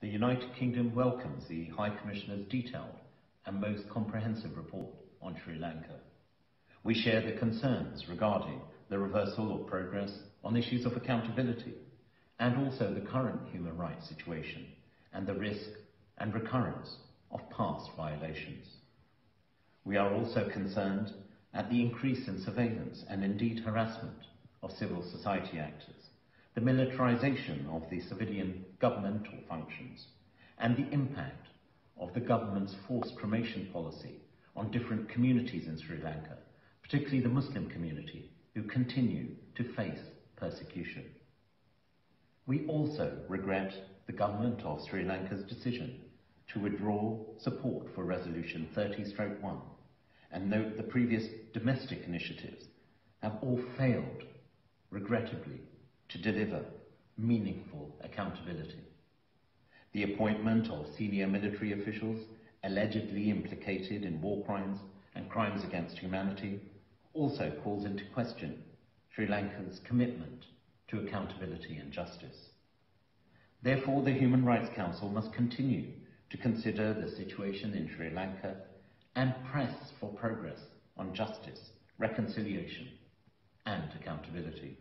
The United Kingdom welcomes the High Commissioner's detailed and most comprehensive report on Sri Lanka. We share the concerns regarding the reversal of progress on issues of accountability and also the current human rights situation and the risk and recurrence of past violations. We are also concerned at the increase in surveillance and indeed harassment of civil society actors, the militarization of the civilian governmental functions, and the impact of the government's forced cremation policy on different communities in Sri Lanka, particularly the Muslim community, who continue to face persecution. We also regret the government of Sri Lanka's decision to withdraw support for Resolution 30-1 and note the previous domestic initiatives have all failed, regrettably, to deliver meaningful accountability. The appointment of senior military officials allegedly implicated in war crimes and crimes against humanity also calls into question Sri Lanka's commitment to accountability and justice. Therefore, the Human Rights Council must continue to consider the situation in Sri Lanka and press for progress on justice, reconciliation and accountability.